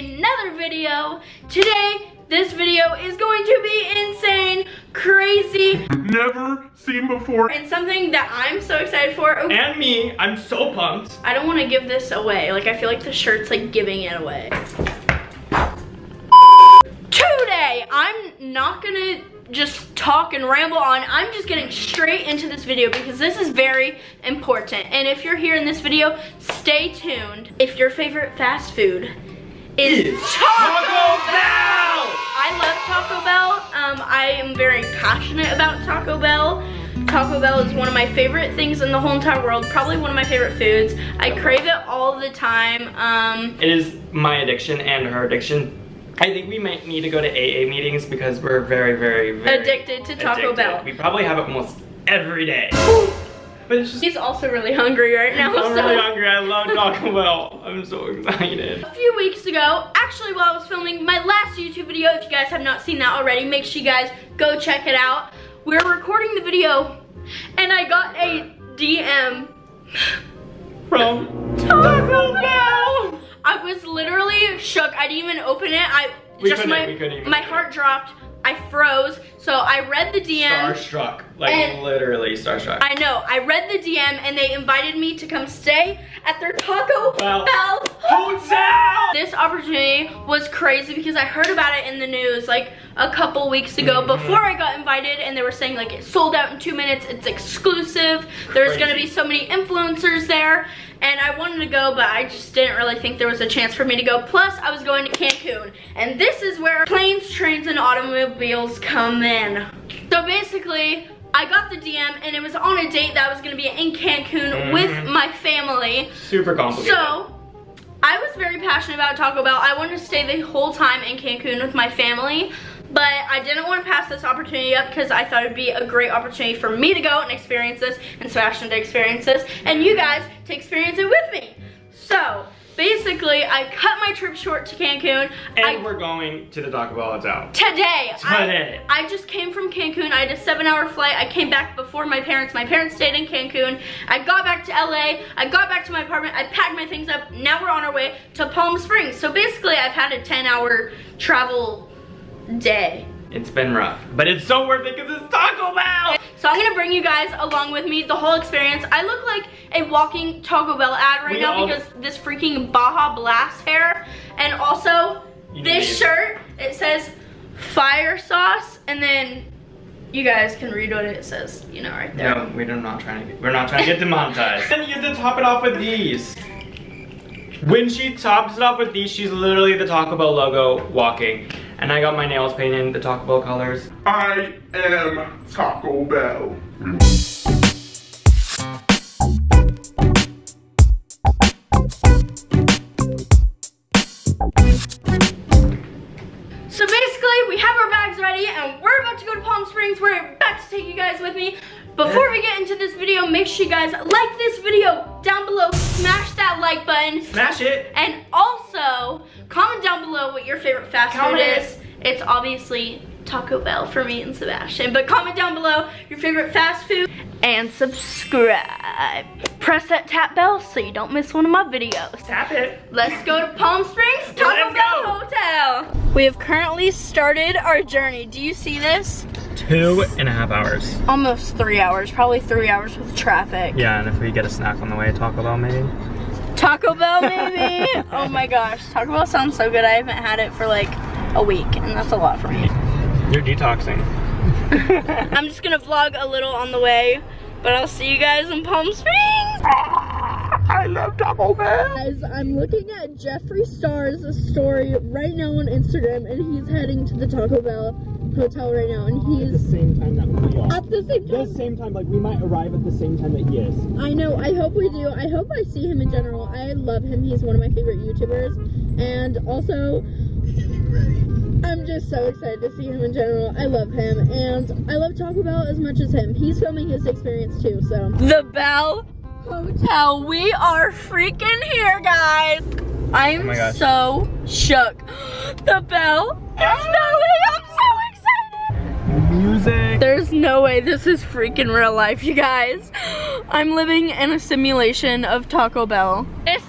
another video. Today, this video is going to be insane, crazy, Never seen before. and something that I'm so excited for. Okay, And me, I'm so pumped. I don't want to give this away. Like, I feel like the shirt's like giving it away. Today, I'm not gonna just talk and ramble on. I'm just getting straight into this video because this is very important. And if you're here in this video, stay tuned. If your favorite fast food is Taco Bell! I love Taco Bell. Um, I am very passionate about Taco Bell. Taco Bell is one of my favorite things in the whole entire world. Probably one of my favorite foods. I crave it all the time. Um, It is my addiction and her addiction. I think we might need to go to AA meetings because we're very, very, very Addicted to Taco addicted. Bell. We probably have it almost every day. But it's just he's also really hungry right now. I'm so. really hungry. I love Taco Bell. I'm so excited. A few weeks ago, actually while I was filming my last YouTube video, if you guys have not seen that already, make sure you guys go check it out. We're recording the video and I got a DM From Taco Bell. I was literally shook. I didn't even open it. I We just my even my open heart dropped. I froze. So I read the DM. Starstruck. Like literally starstruck. I know. I read the DM and they invited me to come stay at their Taco Bell Bell Hotel! This opportunity was crazy because I heard about it in the news like a couple weeks ago Mhm. before I got invited and they were saying like it sold out in two minutes, it's exclusive, there's gonna be so many influencers there and I wanted to go but I just didn't really think there was a chance for me to go. Plus I was going to Cancun and this is where planes, trains, and automobiles come in. So basically, I got the DM and it was on a date that was gonna be in Cancun with Mhm. my family. Super complicated. So, I was very passionate about Taco Bell. I wanted to stay the whole time in Cancun with my family, but I didn't want to pass this opportunity up because I thought it'd be a great opportunity for me to go and experience this and Sebastian to experience this and you guys to experience it with me. So, basically, I cut my trip short to Cancun. and I, we're going to the Taco Bell Hotel. today, Today. I, I just came from Cancun. I had a seven hour flight. I came back before my parents. My parents stayed in Cancun. I got back to LA. I got back to my apartment. I packed my things up. Now we're on our way to Palm Springs. So basically I've had a 10 hour travel day. It's been rough, but it's so worth it because it's Taco Bell! So I'm gonna bring you guys along with me the whole experience. I look like a walking Taco Bell ad right We now because this freaking Baja Blast hair. And also this need- shirt, it says fire sauce and then you guys can read what it says, you know, right there. No, we're not trying to get, we're not trying to get demonetized. then you have to top it off with these. When she tops it off with these, she's literally the Taco Bell logo walking. And I got my nails painted the Taco Bell colors. I am Taco Bell. So basically, we have our bags ready and we're about to go to Palm Springs. We're about to take you guys with me. Before we get into this video, make sure you guys like this video down below. Smash that like button. Smash it! And also, comment down below what your favorite fast Comment food is. It's obviously Taco Bell for me and Sebastian. But comment down below your favorite fast food and subscribe. Press that tap bell so you don't miss one of my videos. Tap it. Let's go to Palm Springs Taco Let's Bell go. Hotel. We have currently started our journey. Do you see this? Two and a half hours. Almost three hours, probably three hours with traffic. Yeah, and if we get a snack on the way, Taco Bell maybe. Taco Bell, maybe? oh my gosh, Taco Bell sounds so good. I haven't had it for like a week, and that's a lot for me. You're detoxing. I'm just gonna vlog a little on the way, but I'll see you guys in Palm Springs. Ah, I love Taco Bell. Guys, I'm looking at Jeffree Star's story right now on Instagram, and he's heading to the Taco Bell hotel right now, and he's at the same time that we are. at the same the time. same time, like we might arrive at the same time that he is. I know. I hope we do. I hope I see him in general. I love him. He's one of my favorite YouTubers, and also. I'm just so excited to see him in general. I love him, and I love Taco Bell as much as him. He's filming his experience too, so. The Bell Hotel. We are freaking here, guys. I'm Oh so shook. The Bell. There's no way. I'm so excited. Music. There's no way this is freaking real life, you guys. I'm living in a simulation of Taco Bell. This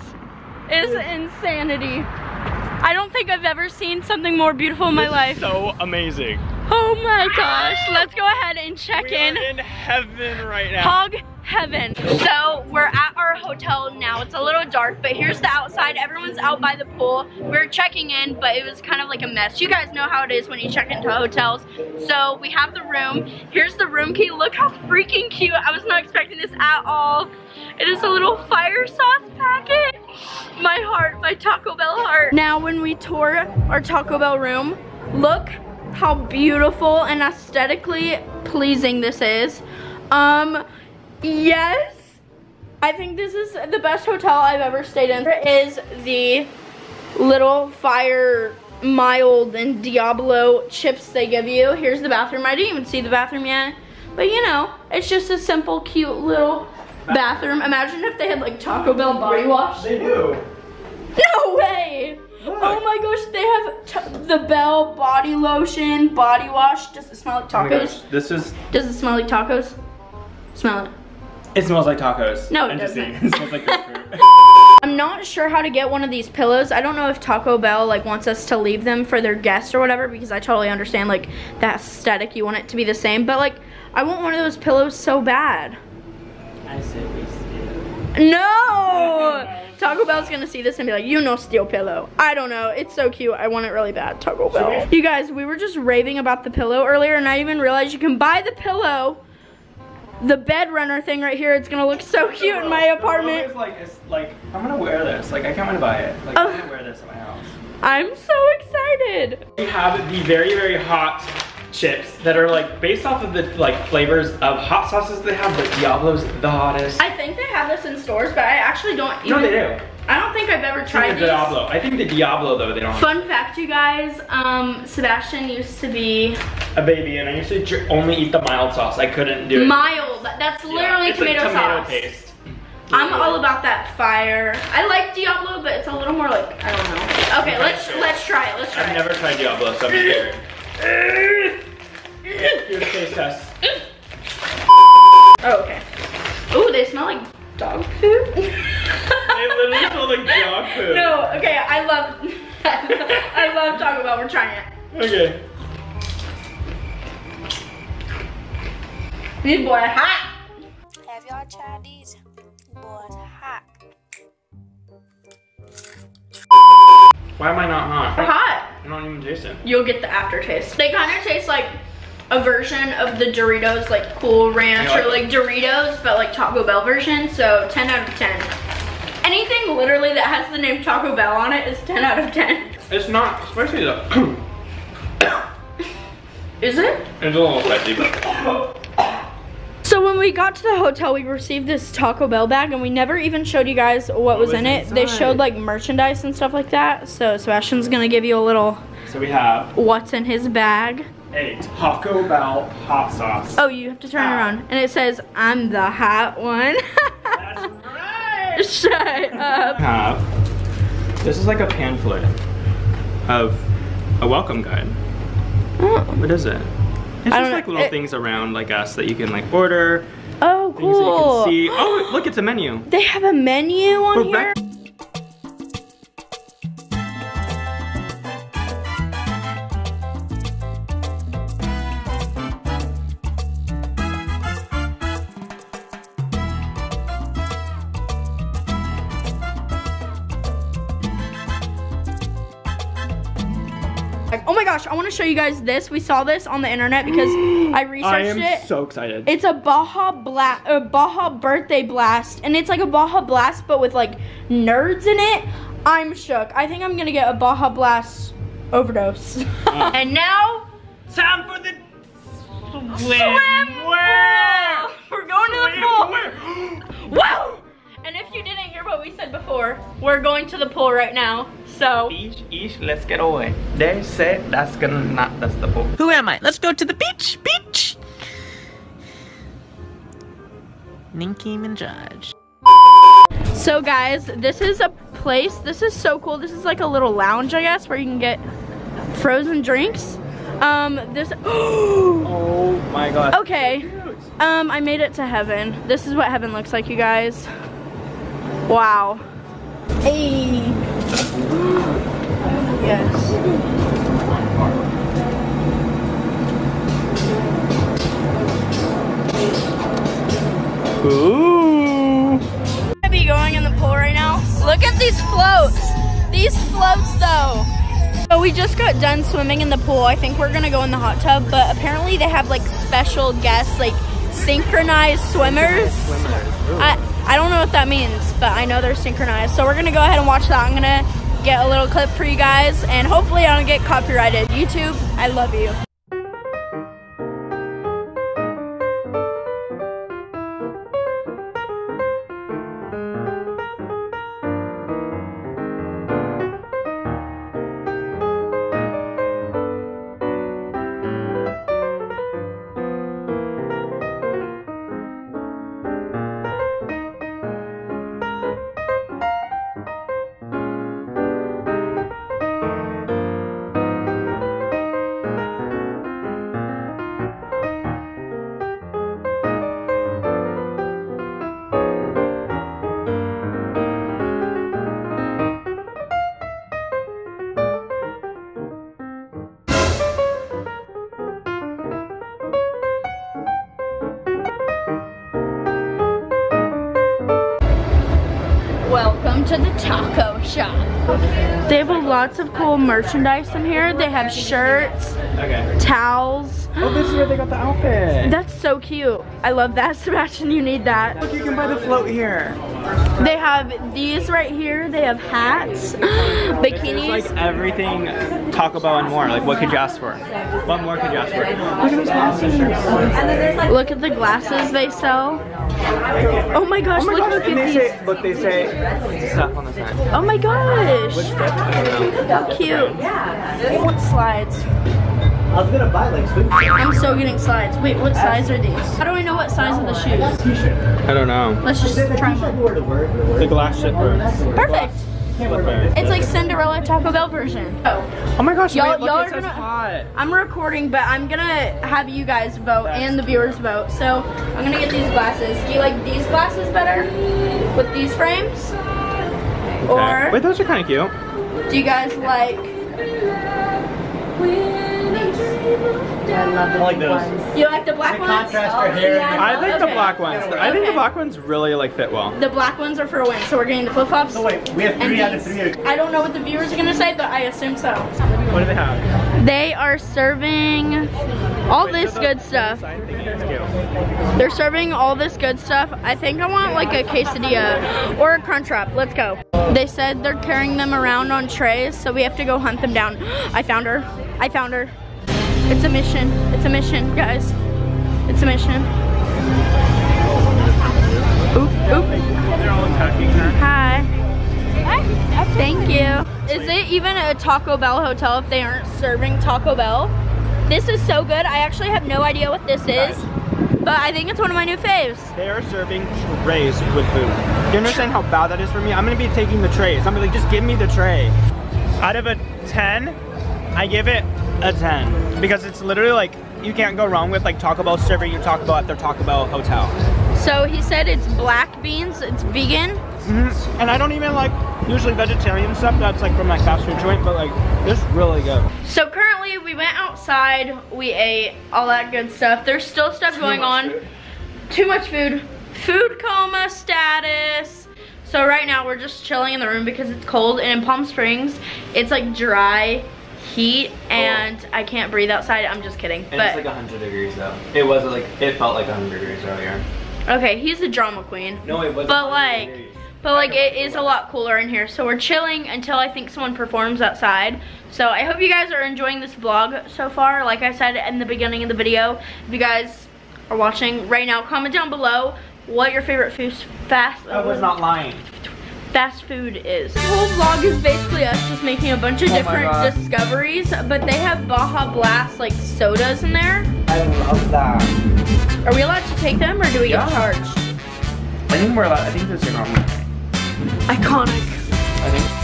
is insanity. I don't think I've ever seen something more beautiful in my life. So amazing. Oh my gosh. Let's go ahead and check We in. in heaven right now. Hog heaven. So we're at our hotel now. It's a little dark, but here's the outside. Everyone's out by the pool. We're checking in, but it was kind of like a mess. You guys know how it is when you check into hotels. So we have the room. Here's the room key. Look how freaking cute. I was not expecting this at all. It is a little fire sauce packet. My heart, my Taco Bell heart. Now when we tour our Taco Bell room, look how beautiful and aesthetically pleasing this is. Um, yes, I think this is the best hotel I've ever stayed in. There is the little fire mild and Diablo chips they give you. Here's the bathroom. I didn't even see the bathroom yet. But you know, it's just a simple, cute little bathroom. Imagine if they had like Taco Bell body wash. They do. No way! Oh my gosh, they have t- the Bell body lotion, body wash. Does it smell like Oh tacos? gosh, this is. Does it smell like tacos? Smell it. It smells like tacos. No, it I'm doesn't. saying, It smells like grapefruit. I'm not sure how to get one of these pillows. I don't know if Taco Bell like wants us to leave them for their guests or whatever because I totally understand like that aesthetic. You want it to be the same, but like I want one of those pillows so bad. I said we steal. No! Taco Bell's gonna see this and be like, you know steal pillow. I don't know. It's so cute. I want it really bad. Taco Bell. You guys, we were just raving about the pillow earlier and I even realized you can buy the pillow. The bed runner thing right here, it's gonna look so cute in my apartment. It's like, it's like, I'm gonna wear this. Like, I can't wait to buy it. Like, Oh. I'm gonna wear this at my house. I'm so excited. We have the very, very hot chips that are like based off of the like flavors of hot sauces they have, but Diablo's the hottest. I think they have this in stores, but I actually don't no, they do. I don't think I've ever tried the. Diablo. I think the Diablo though they don't. Fun fact, you guys, um, Sebastian used to be a baby, and I used to only eat the mild sauce. I couldn't do it. mild. That's Yeah, literally it's tomato, like tomato sauce. paste. I'm all about that fire. I like Diablo, but it's a little more like I don't know. Okay, let's let's try it. Let's try it. I've it. never tried Diablo, so I'm scared. Here's taste test. Oh, okay. Ooh, they smell like dog food. They literally smell like dog food. No, okay, I love I love Taco Bell. We're trying it. Okay. These boy hot. Have y'all tried these? Boys hot. Why am I not They're hot? hot. I don't even taste it. You'll get the aftertaste. They kind of taste like a version of the Doritos, like Cool Ranch I like or like Doritos, but like Taco Bell version. So 10 out of 10. Anything literally that has the name Taco Bell on it is 10 out of 10. It's not spicy though. Is it? it's a little spicy, but So when we got to the hotel, we received this Taco Bell bag, and we never even showed you guys what, was, was in it. They showed like merchandise and stuff like that. So Sebastian's gonna give you a little so we have what's in his bag. a Taco Bell hot sauce. Oh, you have to turn Ah. around, and it says, "I'm the hot one." Shut up. Have this is like a pamphlet of a welcome guide. Oh, What is it? It's just like little It- things around like us that you can like order, oh things that you cool. can see. Oh, look, it's a menu. They have a menu on For here. Gosh, I want to show you guys this. We saw this on the internet because I researched I am it. so excited. It's a Baja Blast, a Baja birthday blast, and it's like a Baja Blast but with like nerds in it. I'm shook. I think I'm gonna get a Baja Blast overdose. Ah. and now, Time for the swim. swim? We're going to the pool. Whoa! And if you didn't hear what we said before, we're going to the pool right now. So Beach, each, let's get away. They say that's gonna not, that's the pool. Who am I? Let's go to the beach. Beach. Nicki Minaj. So guys, this is a place. This is so cool. This is like a little lounge, I guess, where you can get frozen drinks. Um, this. Oh my god. okay. Um, I made it to heaven. This is what heaven looks like, you guys. Wow. Hey. Ooh. gonna be going in the pool right now. Look at these floats. These floats though. So we just got done swimming in the pool. I think we're gonna go in the hot tub, but apparently they have like special guests, like synchronized swimmers. I, I don't know what that means, but I know they're synchronized. So we're gonna go ahead and watch that. I'm gonna get a little clip for you guys and hopefully I don't get copyrighted. YouTube, I love you. They have lots of cool merchandise in here. They have shirts, Okay. towels. Oh, this is where they got the outfit. That's so cute. I love that, Sebastian. You need that. Look, you can buy the float here. They have these right here. They have hats, bikinis. like everything Taco Bell and more. Like, what could you ask for? What more could you ask for? Look at glasses. Look at the glasses they sell. Oh my gosh, Oh my look, gosh, look and at they these. say, look, they say stuff on the side. Oh my gosh. How cute. What slides? I was gonna buy like swim I'm so getting slides. Wait, what size are these? How do I know what size of the shoes? t-shirt. I don't know. Let's just try one. Where to work, to work. The glass shippers. Perfect. It's like Cinderella Taco Bell version. Oh, Oh my gosh, Y'all- wait, look, y'all it are gonna- hot. I'm recording, but I'm gonna have you guys vote and the viewers vote. So I'm gonna get these glasses. Do you like these glasses better with these frames? Or Wait, those are kind of cute. do you guys like? I like those. You like the black The ones? Oh, contrast for hair. I think the Okay. black ones. I think the black ones really like fit well. The black ones are for a win, so we're getting the flip flops. So oh, wait, we have three out of three. I don't know what the viewers are gonna say, but I assume so. What do they have? They are serving all this good stuff. Sign thingy is cute. They're serving all this good stuff. I think I want like a quesadilla or a crunch wrap. Let's go. They said they're carrying them around on trays, so we have to go hunt them down. I found her. I found her. It's a mission. It's a mission, guys. It's a mission. Oop, oop. They're all attacking her. Hi. Thank you. Is it even a Taco Bell hotel if they aren't serving Taco Bell? This is so good. I actually have no idea what this is, but I think it's one of my new faves. They are serving trays with food. Do you understand how bad that is for me? I'm gonna be taking the trays. I'm gonna be like, just give me the tray. Out of a 10, I give it a 10. Because it's literally like, you can't go wrong with like Taco Bell serving you Taco Bell at their Taco Bell hotel. So he said it's black beans, it's vegan. Mhm. And I don't even like usually vegetarian stuff that's like from my fast food joint, but like, this really good. So currently we went outside, we ate all that good stuff. There's still stuff going on. Too much food. Food coma status. So right now we're just chilling in the room because it's cold and in Palm Springs it's like dry heat and I can't breathe outside. I'm just kidding. And but it's like 100 degrees though. It was like, it felt like 100 degrees earlier. okay, he's the drama queen. No, it wasn't. But like degrees. but like it is a lot cooler in here. So we're chilling until I think someone performs outside. So I hope you guys are enjoying this vlog so far. Like I said in the beginning of the video, if you guys are watching right now, comment down below what your favorite food fast I was not lying. Fast food is. This whole vlog is basically us just making a bunch of Oh different discoveries, but they have Baja Blast like sodas in there. I love that. Are we allowed to take them or do we Yeah. get charged? I think we're allowed, I think this is normal. Iconic. I think.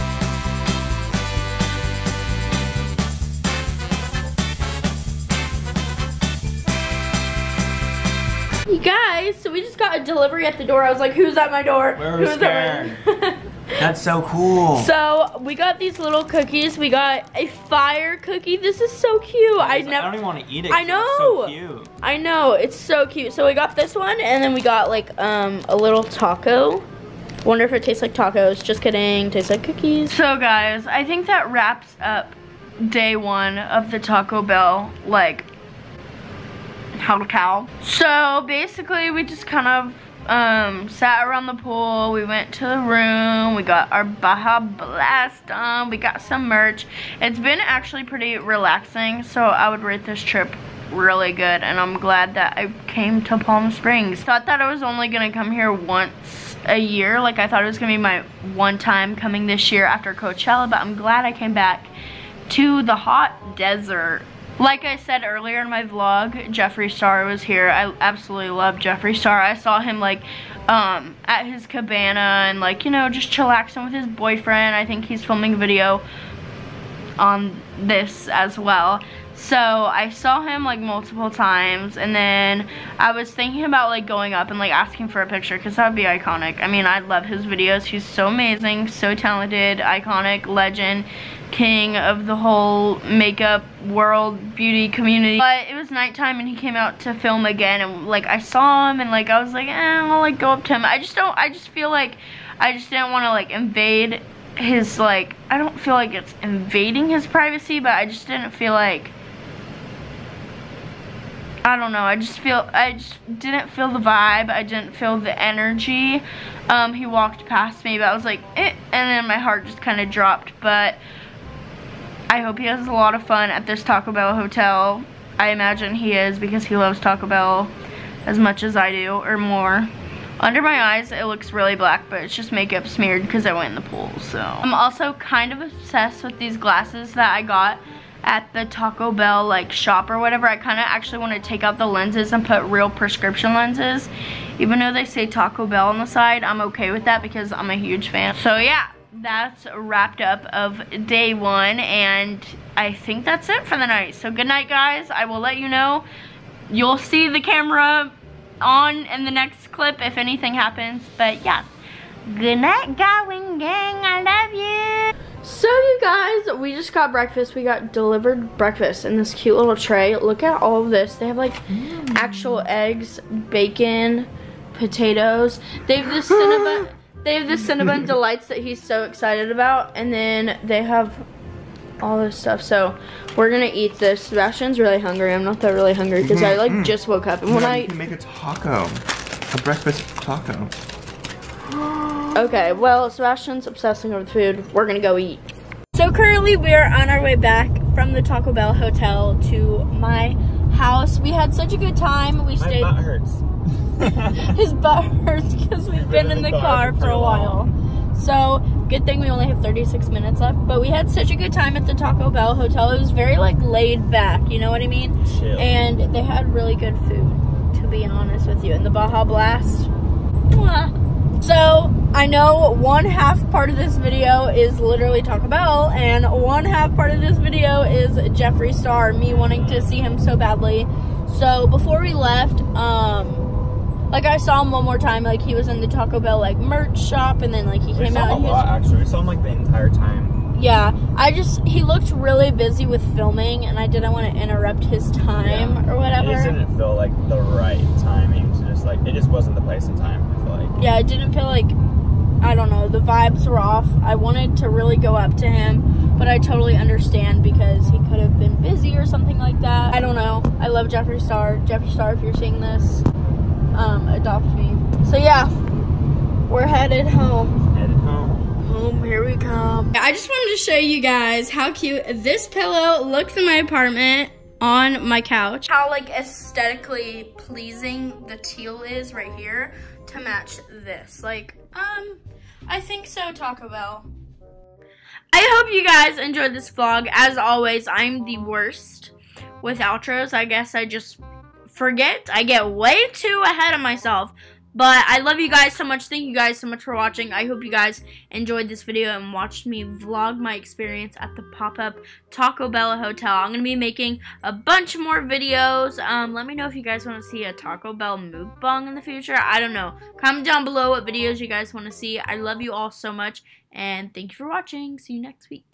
You guys, so we just got a delivery at the door. I was like, who's at my door? We were who's At my... That's so cool. So we got these little cookies. We got a fire cookie. This is so cute. I I never. don't even want to eat it. I 'cause it's so know. cute. I know it's so cute. So we got this one, and then we got like um a little taco. Wonder if it tastes like tacos. Just kidding. Tastes like cookies. So guys, I think that wraps up day one of the Taco Bell like how to cow. So basically, we just kind of um, sat around the pool. We went to the room. We got our Baja Blast on. We got some merch. It's been actually pretty relaxing. So I would rate this trip really good. And I'm glad that I came to Palm Springs. Thought that I was only to come here once a year. Like I thought it was to be my one time coming this year after Coachella. But I'm glad I came back to the hot desert. Like I said earlier in my vlog, Jeffree Star was here. I absolutely love Jeffree Star. I saw him like um, at his cabana and like, you know, just chillaxing with his boyfriend. I think he's filming a video on this as well. So I saw him like multiple times and then I was thinking about like going up and like asking for a picture because that would be iconic. I mean, I love his videos. He's so amazing, so talented, iconic, legend, king of the whole makeup world, beauty community. But it was nighttime and he came out to film again and like I saw him and like I was like, eh, I'll like go up to him. I just don't, I just feel like I just didn't want to like invade his like, I don't feel like it's invading his privacy, but I just didn't feel like I don't know. I just feel I just didn't feel the vibe. I didn't feel the energy. Um, he walked past me, but I was like, eh, and then my heart just kind of dropped. But I hope he has a lot of fun at this Taco Bell hotel. I imagine he is because he loves Taco Bell as much as I do, or more. Under my eyes, it looks really black, but it's just makeup smeared because I went in the pool, so. I'm also kind of obsessed with these glasses that I got at the Taco Bell like shop or whatever. I kind of actually want to take out the lenses and put real prescription lenses. Even though they say Taco Bell on the side, I'm okay with that because I'm a huge fan. So yeah, that's wrapped up of day one and I think that's it for the night. So good night guys. I will let you know. You'll see the camera on in the next clip if anything happens. But yeah, good night Godwin gang. I love you. Guys, we just got breakfast. We got delivered breakfast in this cute little tray. Look at all of this. They have like mm. actual eggs, bacon, potatoes. They have this Cinnabon. They have the cinnamon delights that he's so excited about, and then they have all this stuff. So we're gonna eat this. Sebastian's really hungry. I'm not that really hungry because I like mm-hmm. just woke up, and when Yeah, I you can make a taco, a breakfast taco. Okay, well, Sebastian's obsessing over the food. We're gonna go eat. So currently we are on our way back from the Taco Bell hotel to my house. We had such a good time. We stayed. Butt hurts. His butt hurts because we've been in the car for a while. So good thing we only have 36 minutes left. But we had such a good time at the Taco Bell hotel. It was very like laid back. You know what I mean? Chill. And they had really good food. To be honest with you, and the Baja Blast. Mwah. So, I know one half part of this video is literally Taco Bell, and one half part of this video is Jeffree Star, me wanting to see him so badly. So, before we left, um, like I saw him one more time, like he was in the Taco Bell like merch shop, and then like he came out he was actually. We saw him like the entire time. yeah, I just he looked really busy with filming, and I didn't want to interrupt his time or whatever. It just didn't feel like the right timing to just like it just wasn't the place and time. I feel like. yeah, it didn't feel like I don't know, the vibes were off. I wanted to really go up to him, but I totally understand because he could have been busy or something like that. I don't know. I love Jeffree Star. Jeffree Star, if you're seeing this, um, adopt me. So yeah, we're headed home. Headed home. Home, here we come. I just wanted to show you guys how cute this pillow looks in my apartment on my couch. How like aesthetically pleasing the teal is right here to match this. Like, um, I think so, Taco Bell. I hope you guys enjoyed this vlog. As always, I'm the worst with outros. I guess I just forget. I get way too ahead of myself. But I love you guys so much. Thank you guys so much for watching. I hope you guys enjoyed this video and watched me vlog my experience at the pop-up Taco Bell Hotel. I'm going to be making a bunch more videos. Um, let me know if you guys want to see a Taco Bell mukbang in the future. I don't know. Comment down below what videos you guys want to see. I love you all so much. And thank you for watching. See you next week.